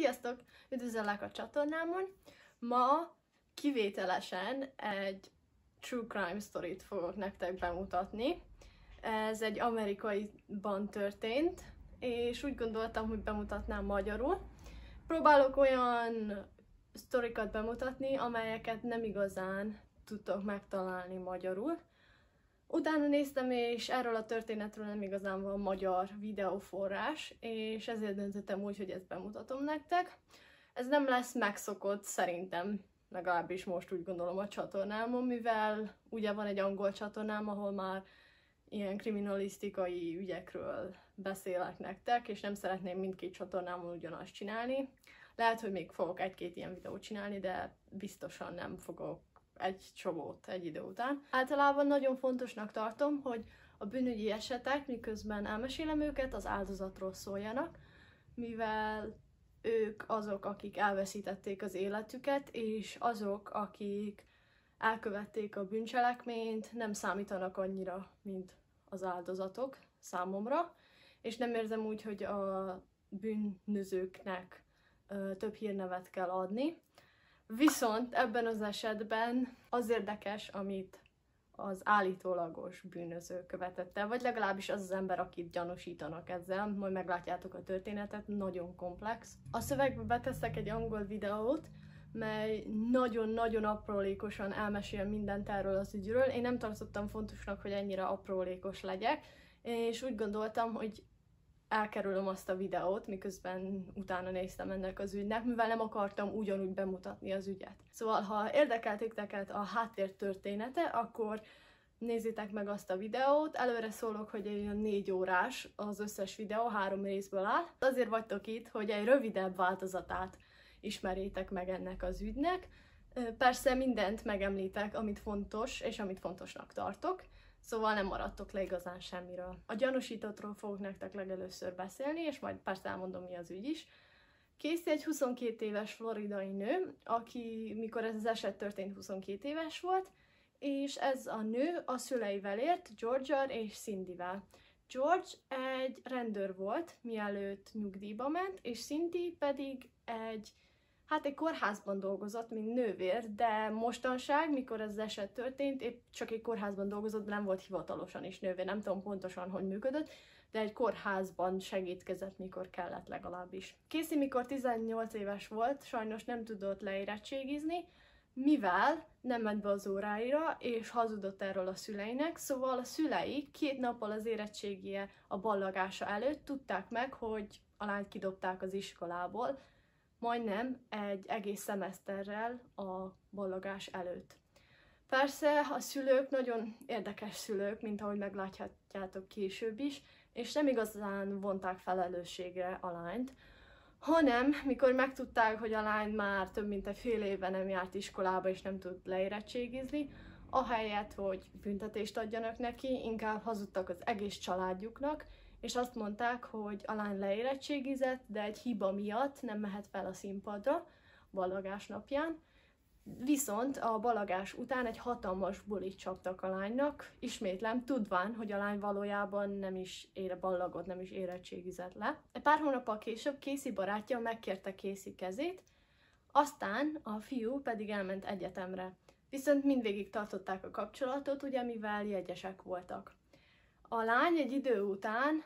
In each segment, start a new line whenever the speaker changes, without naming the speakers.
Sziasztok! Üdvözöllek a csatornámon! Ma kivételesen egy true crime storyt fogok nektek bemutatni. Ez egy amerikaiban történt, és úgy gondoltam, hogy bemutatnám magyarul. Próbálok olyan sztorikat bemutatni, amelyeket nem igazán tudtok megtalálni magyarul. Utána néztem, és erről a történetről nem igazán van magyar videóforrás, és ezért döntöttem úgy, hogy ezt bemutatom nektek. Ez nem lesz megszokott szerintem, legalábbis most úgy gondolom a csatornámon, mivel ugye van egy angol csatornám, ahol már ilyen kriminalisztikai ügyekről beszélek nektek, és nem szeretném mindkét csatornámon ugyanazt csinálni. Lehet, hogy még fogok egy-két ilyen videót csinálni, de biztosan nem fogok egy csomót egy idő után. Általában nagyon fontosnak tartom, hogy a bűnügyi esetek, miközben elmesélem őket, az áldozatról szóljanak, mivel ők azok, akik elveszítették az életüket, és azok, akik elkövették a bűncselekményt, nem számítanak annyira, mint az áldozatok számomra, és nem érzem úgy, hogy a bűnözőknek több hírnevet kell adni, Viszont ebben az esetben az érdekes, amit az állítólagos bűnöző követett el, vagy legalábbis az az ember, akit gyanúsítanak ezzel, majd meglátjátok a történetet, nagyon komplex. A szövegbe beteszek egy angol videót, mely nagyon-nagyon aprólékosan elmesél mindent erről az ügyről. Én nem tartottam fontosnak, hogy ennyire aprólékos legyek, és úgy gondoltam, hogy elkerülöm azt a videót, miközben utána néztem ennek az ügynek, mivel nem akartam ugyanúgy bemutatni az ügyet. Szóval, ha érdekel titeket a háttér története, akkor nézzétek meg azt a videót. Előre szólok, hogy egy olyan négy órás az összes videó, három részből áll. Azért vagytok itt, hogy egy rövidebb változatát ismerjétek meg ennek az ügynek. Persze mindent megemlítek, amit fontos, és amit fontosnak tartok. Szóval nem maradtok le igazán semmiről. A gyanúsítottról fogok nektek legelőször beszélni, és majd persze elmondom, mi az ügy is. Casey egy 22 éves floridai nő, aki, mikor ez az eset történt, 22 éves volt, és ez a nő a szüleivel ért, Georgia és Cindyvel. George egy rendőr volt, mielőtt nyugdíjba ment, és Cindy pedig egy hát egy kórházban dolgozott, mint nővér, de mostanság, mikor ez eset történt, épp csak egy kórházban dolgozott, nem volt hivatalosan is nővér, nem tudom pontosan, hogy működött, de egy kórházban segítkezett, mikor kellett legalábbis. Készi, mikor 18 éves volt, sajnos nem tudott leérettségizni, mivel nem ment be az óráira, és hazudott erről a szüleinek, szóval a szülei két nappal az érettségie a ballagása előtt tudták meg, hogy a lányt kidobták az iskolából, majdnem egy egész szemeszterrel a ballagás előtt. Persze a szülők nagyon érdekes szülők, mint ahogy megláthatjátok később is, és nem igazán vonták felelősségre a lányt, hanem mikor megtudták, hogy a lány már több mint egy fél éve nem járt iskolába és nem tud leérettségizni, ahelyett, hogy büntetést adjanak neki, inkább hazudtak az egész családjuknak, és azt mondták, hogy a lány leérettségizett, de egy hiba miatt nem mehet fel a színpadra ballagás napján, Viszont a balagás után egy hatalmas bulit csaptak a lánynak, ismétlem, tudván, hogy a lány valójában nem is ére ballagod, nem is érettségizett le. Egy pár hónappal később Casey barátja megkérte Casey kezét, aztán a fiú pedig elment egyetemre. Viszont mindvégig tartották a kapcsolatot, ugye mivel jegyesek voltak. A lány egy idő után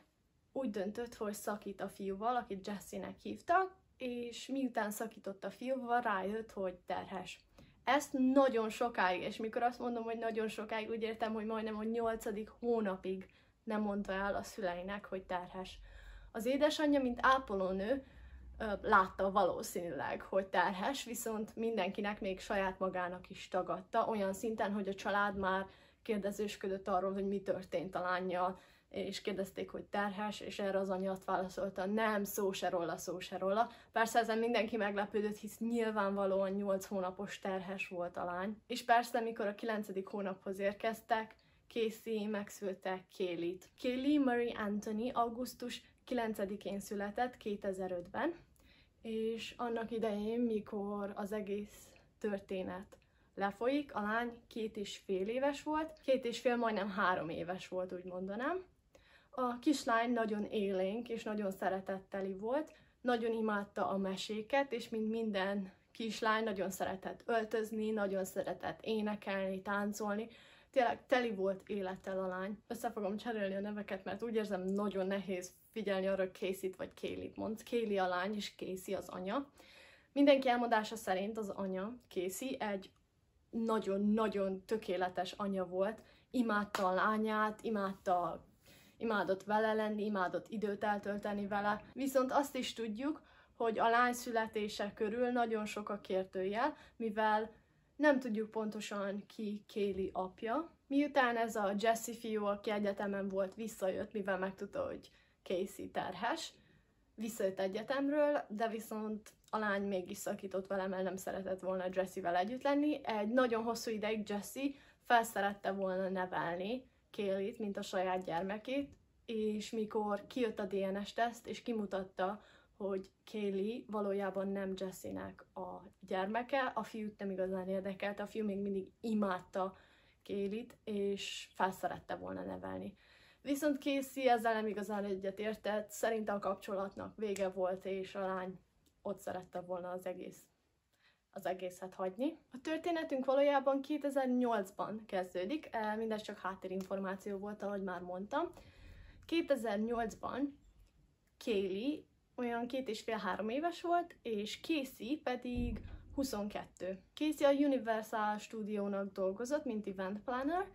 úgy döntött, hogy szakít a fiúval, akit Jesse-nek hívtak, és miután szakított a fiúval, rájött, hogy terhes. Ezt nagyon sokáig, és mikor azt mondom, hogy nagyon sokáig, úgy értem, hogy majdnem a nyolcadik hónapig nem mondta el a szüleinek, hogy terhes. Az édesanyja, mint ápolónő, látta valószínűleg, hogy terhes, viszont mindenkinek még saját magának is tagadta, olyan szinten, hogy a család már kérdezősködött arról, hogy mi történt a lányjal, és kérdezték, hogy terhes, és erre az anya azt válaszolta, nem, szó se róla, szó se róla. Persze ezen mindenki meglepődött, hisz nyilvánvalóan 8 hónapos terhes volt a lány. És persze, mikor a 9. hónaphoz érkeztek, Casey megszülte Kélit. Kelly Murray Anthony augusztus 9-én született 2005-ben, és annak idején, mikor az egész történet lefolyik, a lány két és fél éves volt, két és fél, majdnem három éves volt, úgy mondanám. A kislány nagyon élénk és nagyon szeretetteli volt, nagyon imádta a meséket, és mint minden kislány nagyon szeretett öltözni, nagyon szeretett énekelni, táncolni, tényleg teli volt élettel a lány. Össze fogom cserélni a neveket, mert úgy érzem, nagyon nehéz figyelni arra, hogy Casey-t vagy Kaylee-t mondsz. Kaylee a lány, és Casey az anya. Mindenki elmondása szerint az anya, Casey, egy nagyon-nagyon tökéletes anya volt, imádta a lányát, imádta, imádott vele lenni, imádott időt eltölteni vele. Viszont azt is tudjuk, hogy a lány születése körül nagyon sok a kértőjel, mivel nem tudjuk pontosan ki Kéli apja. Miután ez a Jesse fiú, aki egyetemen volt, visszajött, mivel megtudta, hogy Casey terhes, visszajött egyetemről, de viszont a lány mégis szakított vele, mert nem szeretett volna Jesse-vel együtt lenni. Egy nagyon hosszú ideig Jesse felszerette volna nevelni Kélit, mint a saját gyermekét, és mikor kijött a DNS teszt, és kimutatta, hogy Kaylee valójában nem Jesse-nek a gyermeke, a fiút nem igazán érdekelte, a fiú még mindig imádta Kaylee-t, és felszerette volna nevelni. Viszont Casey ezzel nem igazán egyetértett, szerinte a kapcsolatnak vége volt, és a lány ott szerette volna az egész az egészet hagyni. A történetünk valójában 2008-ban kezdődik, eh, mindez csak háttérinformáció volt, ahogy már mondtam. 2008-ban Kaylee olyan két és fél-három éves volt, és Casey pedig 22. Casey a Universal Studio-nak dolgozott, mint event planner,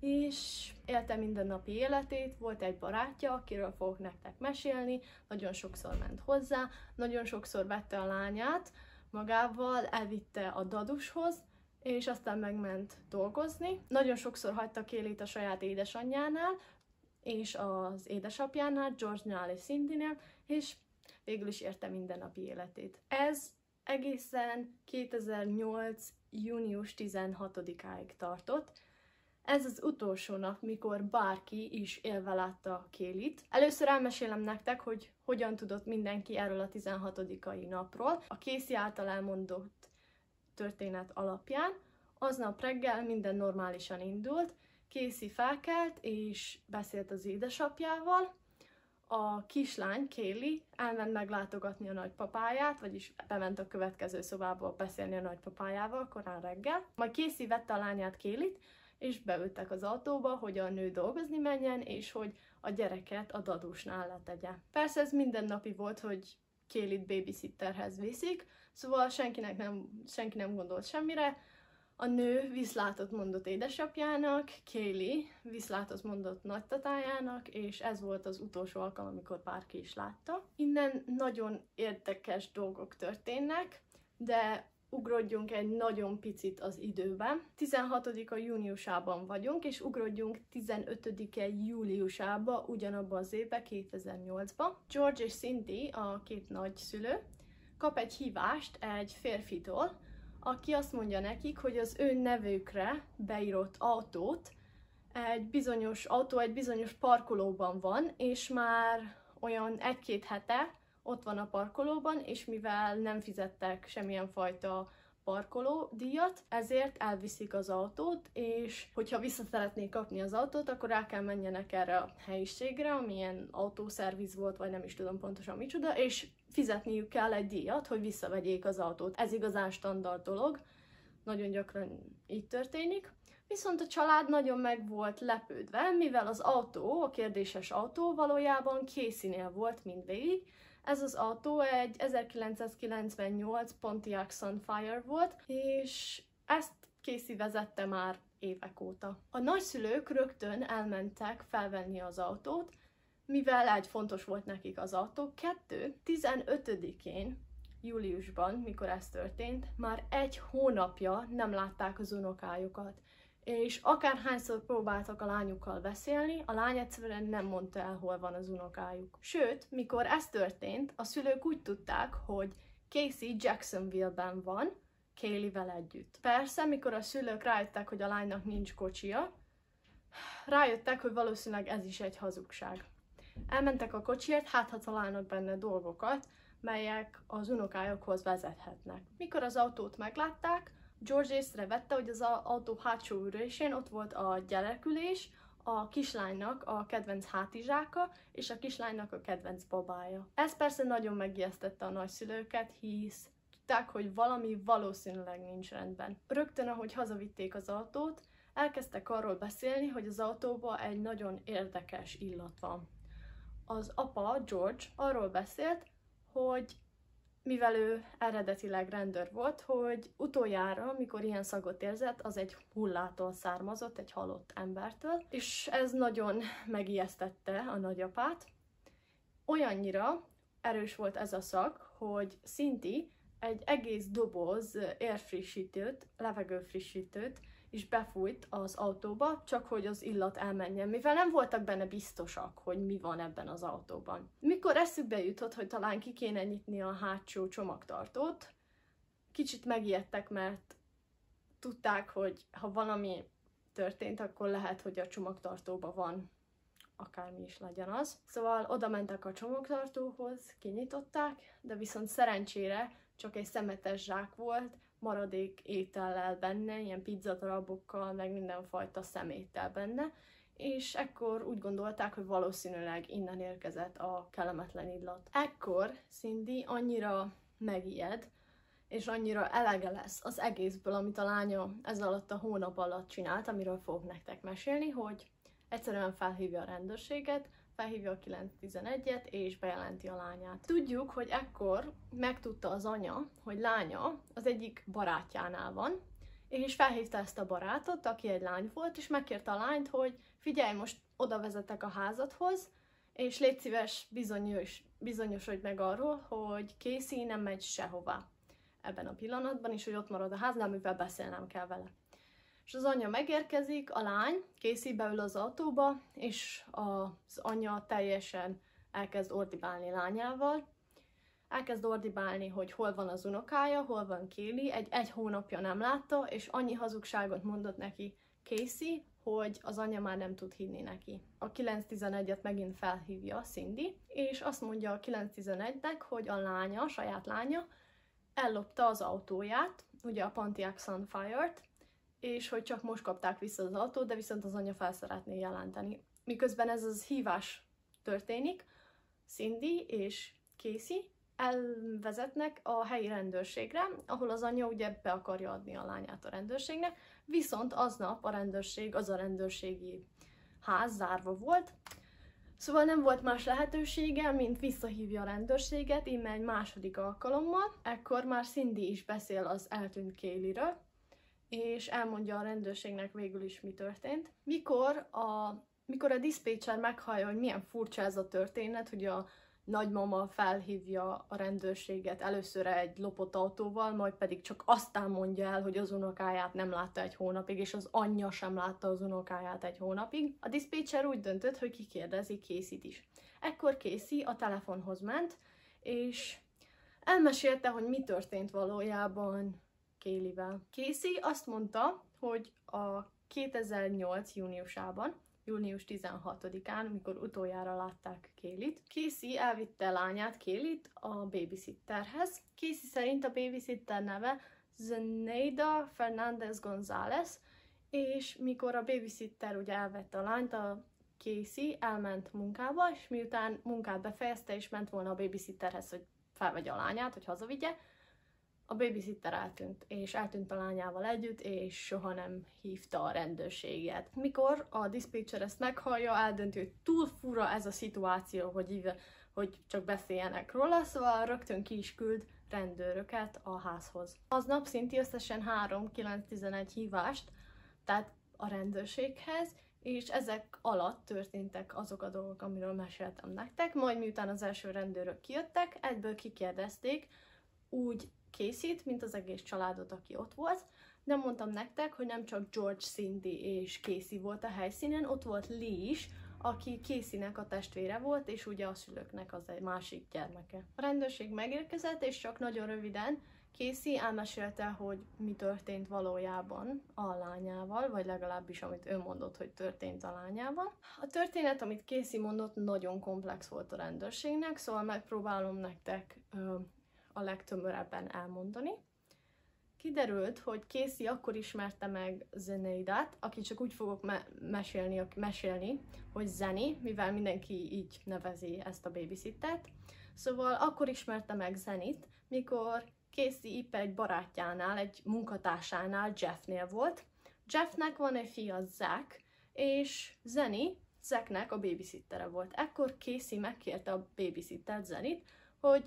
és élte mindennapi életét, volt egy barátja, akiről fogok nektek mesélni, nagyon sokszor ment hozzá, nagyon sokszor vette a lányát magával, elvitte a dadushoz, és aztán megment dolgozni. Nagyon sokszor hagyta Kélit a saját édesanyjánál, és az édesapjánál, George-nál és Cindy-nél, és végül is érte mindennapi életét. Ez egészen 2008. június 16-áig tartott, ez az utolsó nap, mikor bárki is élve látta Kélit. Először elmesélem nektek, hogy hogyan tudott mindenki erről a 16 napról. A Készi által elmondott történet alapján. Aznap reggel minden normálisan indult, Készi felkelt és beszélt az édesapjával, a kislány, Kéli, elment meglátogatni a nagypapáját, vagyis bement a következő szobába beszélni a nagypapájával korán reggel. Majd Készi vette a lányát Kélit, és beültek az autóba, hogy a nő dolgozni menjen, és hogy a gyereket a dadusnál letegye. Persze ez mindennapi volt, hogy Kélit babysitterhez viszik, szóval senkinek nem, senki nem gondolt semmire, a nő viszlátot mondott édesapjának, Kaylee viszlátot mondott nagytatájának, és ez volt az utolsó alkalom, amikor bárki is látta. Innen nagyon érdekes dolgok történnek, de ugrodjunk egy nagyon picit az időben. 16-a júniusában vagyunk, és ugrodjunk 15-e júliusába, ugyanabban az évben, 2008-ba. George és Cindy, a két nagyszülő, kap egy hívást egy férfitól, aki azt mondja nekik, hogy az ő nevükre beírott autót egy bizonyos autó egy bizonyos parkolóban van, és már olyan egy-két hete ott van a parkolóban, és mivel nem fizettek semmilyen fajta parkoló díjat, ezért elviszik az autót, és hogyha vissza szeretnék kapni az autót, akkor rá kell menjenek erre a helyiségre, amilyen autószerviz volt, vagy nem is tudom pontosan micsoda, és fizetniük kell egy díjat, hogy visszavegyék az autót. Ez igazán standard dolog, nagyon gyakran így történik. Viszont a család nagyon meg volt lepődve, mivel az autó, a kérdéses autó valójában Casey-nél volt mindvégig, ez az autó egy 1998 Pontiac Sunfire volt, és ezt Casey vezette már évek óta. A nagyszülők rögtön elmentek felvenni az autót, mivel egy fontos volt nekik az autó. Kettő, 15-én, júliusban, mikor ez történt, már egy hónapja nem látták az unokájukat és akárhányszor próbáltak a lányukkal beszélni, a lány egyszerűen nem mondta el, hol van az unokájuk. Sőt, mikor ez történt, a szülők úgy tudták, hogy Casey Jacksonville-ben van, Kaylee-vel együtt. Persze, mikor a szülők rájöttek, hogy a lánynak nincs kocsia, rájöttek, hogy valószínűleg ez is egy hazugság. Elmentek a kocsiért, hát ha találnak benne dolgokat, melyek az unokájukhoz vezethetnek. Mikor az autót meglátták, George észrevette, hogy az autó hátsó ülésén ott volt a gyerekülés, a kislánynak a kedvenc hátizsáka, és a kislánynak a kedvenc babája. Ez persze nagyon megijesztette a nagyszülőket, hisz tudták, hogy valami valószínűleg nincs rendben. Rögtön, ahogy hazavitték az autót, elkezdtek arról beszélni, hogy az autóban egy nagyon érdekes illat van. Az apa, George, arról beszélt, hogy mivel ő eredetileg rendőr volt, hogy utoljára, mikor ilyen szagot érzett, az egy hullától származott, egy halott embertől, és ez nagyon megijesztette a nagyapát. Olyannyira erős volt ez a szag, hogy Szinti egy egész doboz érfrissítőt, levegőfrissítőt is befújt az autóba, csak hogy az illat elmenjen, mivel nem voltak benne biztosak, hogy mi van ebben az autóban. Mikor eszükbe jutott, hogy talán ki kéne nyitni a hátsó csomagtartót, kicsit megijedtek, mert tudták, hogy ha valami történt, akkor lehet, hogy a csomagtartóban van akármi is legyen az. Szóval oda mentek a csomagtartóhoz, kinyitották, de viszont szerencsére csak egy szemetes zsák volt, maradék étellel benne, ilyen pizzadarabokkal, meg mindenfajta szeméttel benne, és ekkor úgy gondolták, hogy valószínűleg innen érkezett a kellemetlen illat. Ekkor Cindy annyira megijed, és annyira elege lesz az egészből, amit a lánya ez alatt a hónap alatt csinált, amiről fogok nektek mesélni, hogy egyszerűen felhívja a rendőrséget, felhívja a 911-et, és bejelenti a lányát. Tudjuk, hogy ekkor megtudta az anya, hogy lánya az egyik barátjánál van, és felhívta ezt a barátot, aki egy lány volt, és megkérte a lányt, hogy figyelj, most oda vezetek a házadhoz, és légy szíves, bizonyos, bizonyosodj meg arról, hogy Casey nem megy sehová ebben a pillanatban, és hogy ott marad a háznál, mivel beszélnem kell vele és az anyja megérkezik, a lány készít beül az autóba, és az anyja teljesen elkezd ordibálni lányával. Elkezd ordibálni, hogy hol van az unokája, hol van Kéli, egy egy hónapja nem látta, és annyi hazugságot mondott neki Casey, hogy az anyja már nem tud hinni neki. A 911-et megint felhívja Cindy, és azt mondja a 911-nek, hogy a lánya, a saját lánya, ellopta az autóját, ugye a Pontiac Sunfire-t, és hogy csak most kapták vissza az autót, de viszont az anya fel szeretné jelenteni. Miközben ez az hívás történik, Cindy és Casey elvezetnek a helyi rendőrségre, ahol az anya ugye be akarja adni a lányát a rendőrségnek, viszont aznap a rendőrség, az a rendőrségi ház zárva volt, Szóval nem volt más lehetősége, mint visszahívja a rendőrséget, íme egy második alkalommal. Ekkor már Cindy is beszél az eltűnt Kéliről, és elmondja a rendőrségnek végül is, mi történt. Mikor a, mikor a diszpécser meghallja, hogy milyen furcsa ez a történet, hogy a nagymama felhívja a rendőrséget először egy lopott autóval, majd pedig csak aztán mondja el, hogy az unokáját nem látta egy hónapig, és az anyja sem látta az unokáját egy hónapig. A diszpécser úgy döntött, hogy kikérdezi Készit is. Ekkor Készi a telefonhoz ment, és elmesélte, hogy mi történt valójában Kélivel. Casey azt mondta, hogy a 2008. júniusában, június 16-án, amikor utoljára látták Kélit, Casey elvitte lányát Kélit a babysitterhez. Casey szerint a babysitter neve Zeneida Fernández González, és mikor a babysitter ugye elvette a lányt, a Casey elment munkába, és miután munkát befejezte, és ment volna a babysitterhez, hogy felvegye a lányát, hogy hazavigye, a babysitter eltűnt, és eltűnt a lányával együtt, és soha nem hívta a rendőrséget. Mikor a dispatcher ezt meghallja, eldönti, hogy túl fura ez a szituáció, hogy, hogy csak beszéljenek róla, szóval rögtön ki is küld rendőröket a házhoz. Aznap szinti összesen 3-9-11 hívást, tehát a rendőrséghez, és ezek alatt történtek azok a dolgok, amiről meséltem nektek, majd miután az első rendőrök kijöttek, egyből kikérdezték, úgy készít, mint az egész családot, aki ott volt. De mondtam nektek, hogy nem csak George, Cindy és Casey volt a helyszínen, ott volt Lee is, aki Casey-nek a testvére volt, és ugye a szülőknek az egy másik gyermeke. A rendőrség megérkezett, és csak nagyon röviden Casey elmesélte, hogy mi történt valójában a lányával, vagy legalábbis amit ő mondott, hogy történt a lányával. A történet, amit Casey mondott, nagyon komplex volt a rendőrségnek, szóval megpróbálom nektek ö, a legtömörebben elmondani. Kiderült, hogy Casey akkor ismerte meg Zeneidát, aki csak úgy fogok me- mesélni, mesélni, hogy Zeni, mivel mindenki így nevezi ezt a babysittert. Szóval akkor ismerte meg Zenit, mikor Casey épp egy barátjánál, egy munkatársánál, Jeffnél volt. Jeffnek van egy fia, Zack, és Zeni, Zacknek a babysittere volt. Ekkor Casey megkérte a babysittert Zenit, hogy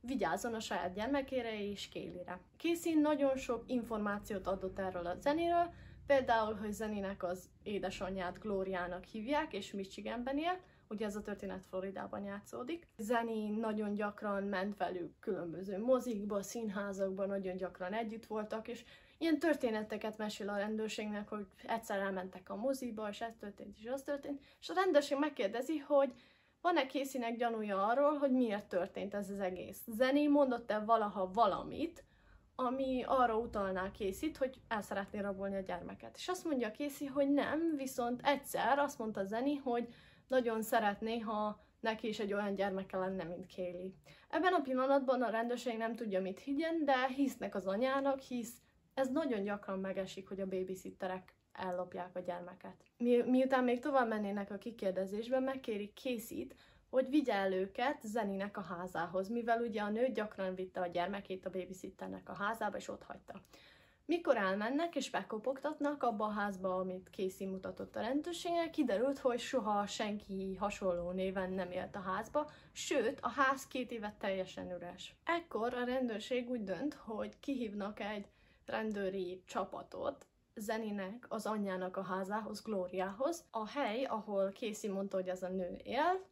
vigyázzon a saját gyermekére és Kélire. Casey nagyon sok információt adott erről a zenéről, például, hogy Zeninek az édesanyját Glóriának hívják, és Michiganben él, ugye ez a történet Floridában játszódik. Zeni nagyon gyakran ment velük különböző mozikba, színházakban, nagyon gyakran együtt voltak, és ilyen történeteket mesél a rendőrségnek, hogy egyszer elmentek a moziba, és ez történt, és az történt, és a rendőrség megkérdezi, hogy van-e Caseynek gyanúja arról, hogy miért történt ez az egész? Zeni mondott-e valaha valamit, ami arra utalná Casey-t, hogy el szeretné rabolni a gyermeket. És azt mondja Casey, hogy nem, viszont egyszer azt mondta Zeni, hogy nagyon szeretné, ha neki is egy olyan gyermeke lenne, mint Kaylee. Ebben a pillanatban a rendőrség nem tudja, mit higgyen, de hisznek az anyának, hisz ez nagyon gyakran megesik, hogy a babysitterek ellopják a gyermeket. Mi, miután még tovább mennének a kikérdezésbe, megkérik Készít, hogy vigye el őket Zeninek a házához, mivel ugye a nő gyakran vitte a gyermekét a babysitternek a házába, és ott hagyta. Mikor elmennek és bekopogtatnak abba a házba, amit Casey mutatott a rendőrségnek, kiderült, hogy soha senki hasonló néven nem élt a házba, sőt, a ház két évet teljesen üres. Ekkor a rendőrség úgy dönt, hogy kihívnak egy rendőri csapatot, Zeninek, az anyjának a házához, Glóriához. A hely, ahol Casey mondta, hogy ez a nő él,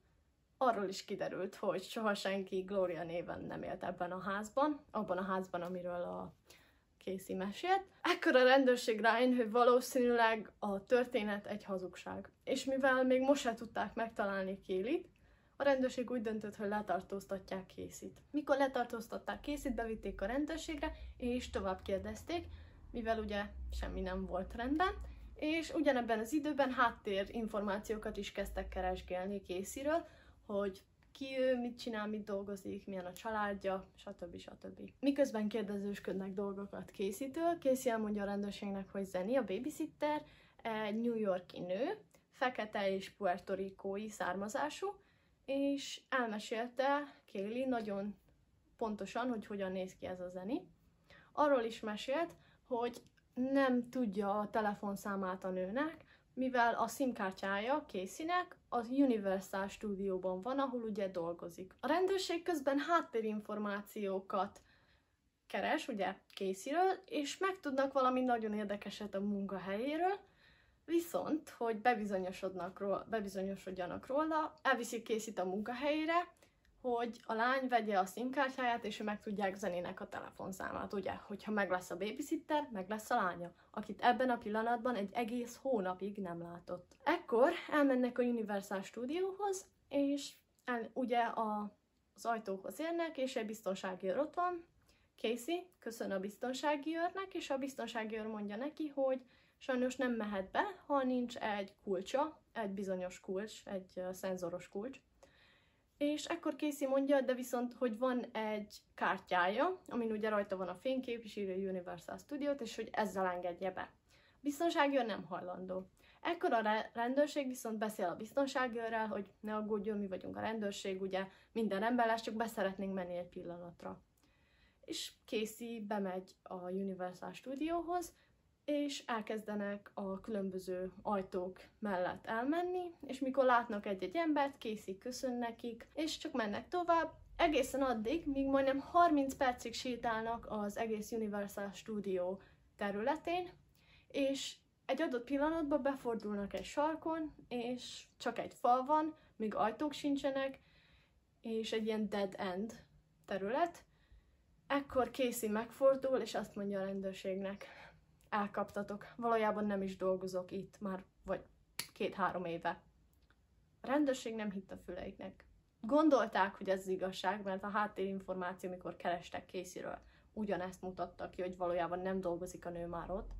arról is kiderült, hogy soha senki Gloria néven nem élt ebben a házban, abban a házban, amiről a Casey mesélt. Ekkor a rendőrség rájön, hogy valószínűleg a történet egy hazugság. És mivel még most se tudták megtalálni Kélit, a rendőrség úgy döntött, hogy letartóztatják Készit. Mikor letartóztatták Készit, bevitték a rendőrségre, és tovább kérdezték, mivel ugye semmi nem volt rendben, és ugyanebben az időben háttér információkat is kezdtek keresgélni Késziről, hogy ki ő, mit csinál, mit dolgozik, milyen a családja, stb. stb. Miközben kérdezősködnek dolgokat készítől, Casey elmondja a rendőrségnek, hogy Zeni, a babysitter, egy New Yorki nő, fekete és puertorikói származású, és elmesélte Kéli nagyon pontosan, hogy hogyan néz ki ez a zeni. Arról is mesélt, hogy nem tudja a telefonszámát a nőnek, mivel a SIM-kártyája Casey-nek az Universal stúdióban van, ahol ugye dolgozik. A rendőrség közben háttérinformációkat keres, ugye Casey-ről, és megtudnak valami nagyon érdekeset a munkahelyéről, viszont, hogy bebizonyosodnak róla, bebizonyosodjanak róla, elviszik Casey-t a munkahelyére, hogy a lány vegye a szimkártyáját, és ő meg tudják zenének a telefonszámát, ugye? Hogyha meg lesz a babysitter, meg lesz a lánya, akit ebben a pillanatban egy egész hónapig nem látott. Ekkor elmennek a Universal stúdióhoz, és el, ugye a, az ajtóhoz érnek, és egy biztonsági ott van. Casey köszön a biztonsági őrnek, és a biztonsági őr mondja neki, hogy sajnos nem mehet be, ha nincs egy kulcsa, egy bizonyos kulcs, egy szenzoros kulcs, és ekkor Casey mondja, de viszont, hogy van egy kártyája, amin ugye rajta van a fénykép, és írja Universal Studiot, és hogy ezzel engedje be. Biztonsági nem hajlandó. Ekkor a rendőrség viszont beszél a biztonságőrrel, hogy ne aggódjon, mi vagyunk a rendőrség, ugye minden rendben lesz, csak beszeretnénk menni egy pillanatra. És Casey bemegy a Universal Studiohoz, és elkezdenek a különböző ajtók mellett elmenni, és mikor látnak egy-egy embert, készít köszön nekik, és csak mennek tovább, egészen addig, míg majdnem 30 percig sétálnak az egész Universal Studio területén, és egy adott pillanatban befordulnak egy sarkon, és csak egy fal van, még ajtók sincsenek, és egy ilyen dead end terület. Ekkor Casey megfordul, és azt mondja a rendőrségnek, elkaptatok. Valójában nem is dolgozok itt már vagy két-három éve. A rendőrség nem hitt a füleiknek. Gondolták, hogy ez az igazság, mert a háttérinformáció, amikor kerestek készíről, ugyanezt mutatta ki, hogy valójában nem dolgozik a nő már ott.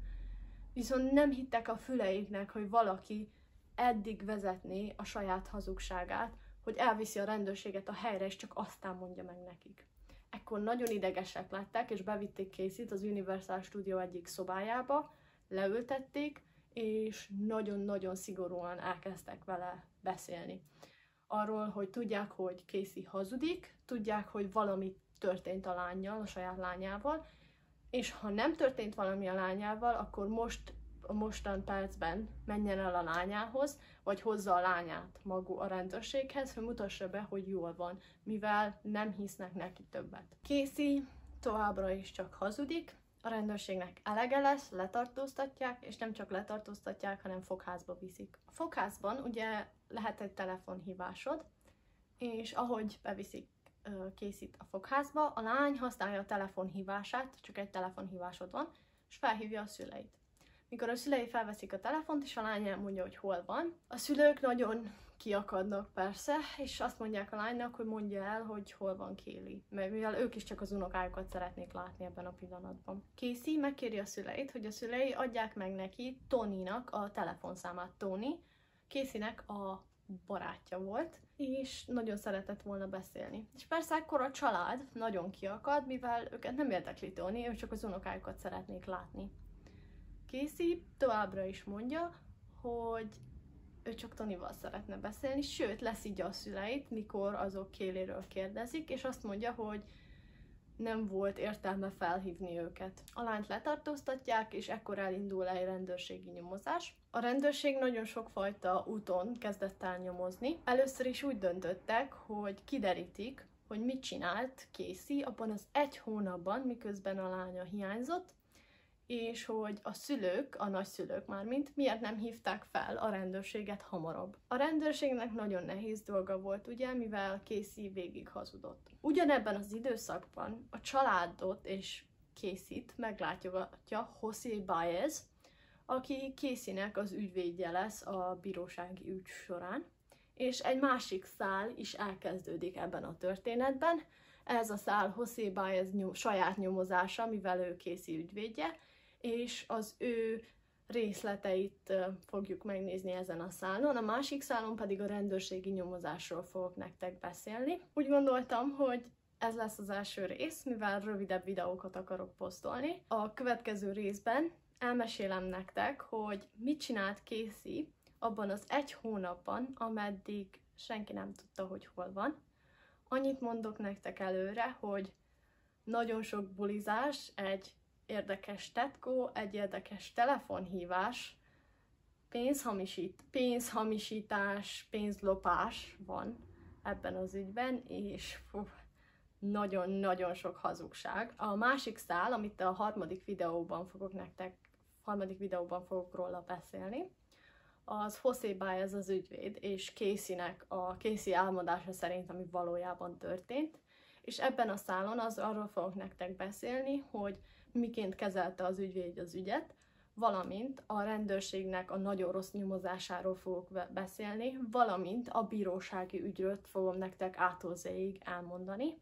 Viszont nem hittek a füleiknek, hogy valaki eddig vezetné a saját hazugságát, hogy elviszi a rendőrséget a helyre, és csak aztán mondja meg nekik. Ekkor nagyon idegesek lettek, és bevitték Casey-t az Universal Studio egyik szobájába, leültették, és nagyon-nagyon szigorúan elkezdtek vele beszélni. Arról, hogy tudják, hogy Casey hazudik, tudják, hogy valami történt a lányjal, a saját lányával, és ha nem történt valami a lányával, akkor most a mostan percben menjen el a lányához, vagy hozza a lányát magu a rendőrséghez, hogy mutassa be, hogy jól van, mivel nem hisznek neki többet. Casey továbbra is csak hazudik, a rendőrségnek elege lesz, letartóztatják, és nem csak letartóztatják, hanem fogházba viszik. A fogházban ugye lehet egy telefonhívásod, és ahogy beviszik készít a fogházba, a lány használja a telefonhívását, csak egy telefonhívásod van, és felhívja a szüleit. Mikor a szülei felveszik a telefont, és a lány elmondja, hogy hol van, a szülők nagyon kiakadnak persze, és azt mondják a lánynak, hogy mondja el, hogy hol van Kéli, mert mivel ők is csak az unokájukat szeretnék látni ebben a pillanatban. Casey megkéri a szüleit, hogy a szülei adják meg neki Tonynak a telefonszámát. Tony Caseynek a barátja volt, és nagyon szeretett volna beszélni. És persze akkor a család nagyon kiakad, mivel őket nem érdekli Tony, ők csak az unokájukat szeretnék látni. Casey továbbra is mondja, hogy ő csak Tonival szeretne beszélni, sőt, leszígya a szüleit, mikor azok Kéléről kérdezik, és azt mondja, hogy nem volt értelme felhívni őket. A lányt letartóztatják, és ekkor elindul egy rendőrségi nyomozás. A rendőrség nagyon sokfajta úton kezdett el nyomozni. Először is úgy döntöttek, hogy kiderítik, hogy mit csinált Casey abban az egy hónapban, miközben a lánya hiányzott, és hogy a szülők, a nagyszülők már mint miért nem hívták fel a rendőrséget hamarabb. A rendőrségnek nagyon nehéz dolga volt, ugye, mivel Casey végig hazudott. Ugyanebben az időszakban a családot és Casey-t meglátogatja José Baez, aki Casey-nek az ügyvédje lesz a bírósági ügy során, és egy másik szál is elkezdődik ebben a történetben. Ez a szál José Baez nyom, saját nyomozása, mivel ő Casey ügyvédje, és az ő részleteit fogjuk megnézni ezen a szálon, a másik szálon pedig a rendőrségi nyomozásról fogok nektek beszélni. Úgy gondoltam, hogy ez lesz az első rész, mivel rövidebb videókat akarok posztolni. A következő részben elmesélem nektek, hogy mit csinált Casey abban az egy hónapban, ameddig senki nem tudta, hogy hol van. Annyit mondok nektek előre, hogy nagyon sok bulizás egy érdekes tetkó, egy érdekes telefonhívás, pénzhamisít, pénzhamisítás, pénzlopás van ebben az ügyben, és nagyon-nagyon sok hazugság. A másik szál, amit a harmadik videóban fogok nektek, harmadik videóban fogok róla beszélni, az José ez az ügyvéd, és Casey-nek a Casey álmodása szerint, ami valójában történt. És ebben a szálon az arról fogok nektek beszélni, hogy miként kezelte az ügyvéd az ügyet, valamint a rendőrségnek a nagyon rossz nyomozásáról fogok beszélni, valamint a bírósági ügyről fogom nektek átolzéig elmondani.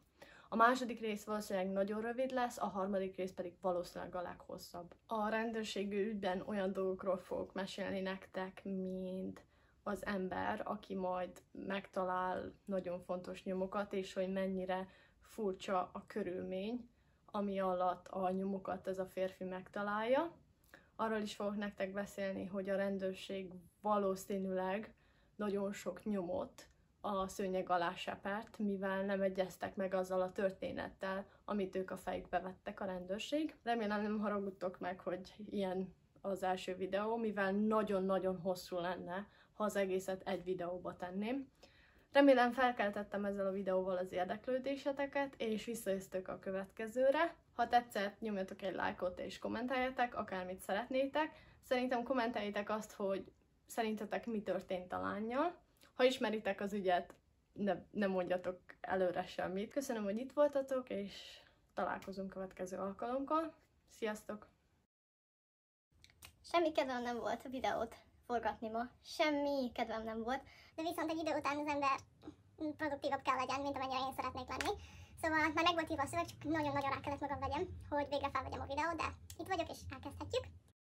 A második rész valószínűleg nagyon rövid lesz, a harmadik rész pedig valószínűleg a leghosszabb. A rendőrségi ügyben olyan dolgokról fogok mesélni nektek, mint az ember, aki majd megtalál nagyon fontos nyomokat, és hogy mennyire furcsa a körülmény, ami alatt a nyomokat ez a férfi megtalálja. Arról is fogok nektek beszélni, hogy a rendőrség valószínűleg nagyon sok nyomot a szőnyeg alá sepert, mivel nem egyeztek meg azzal a történettel, amit ők a fejükbe vettek a rendőrség. Remélem nem haragudtok meg, hogy ilyen az első videó, mivel nagyon-nagyon hosszú lenne, ha az egészet egy videóba tenném. Remélem felkeltettem ezzel a videóval az érdeklődéseteket, és visszajöttök a következőre. Ha tetszett, nyomjatok egy lájkot és kommentáljatok, akármit szeretnétek. Szerintem kommenteljétek azt, hogy szerintetek mi történt a lányjal. Ha ismeritek az ügyet, ne, ne mondjatok előre semmit. Köszönöm, hogy itt voltatok, és találkozunk következő alkalomkor. Sziasztok!
Semmi kedvem nem volt videót forgatni ma. Semmi kedvem nem volt. De viszont egy idő után az ember produktívabb kell legyen, mint amennyire én szeretnék lenni. Szóval már meg volt írva a szöveg, csak nagyon-nagyon rá kellett magam vegyem, hogy végre felvegyem a videót, de itt vagyok és elkezdhetjük.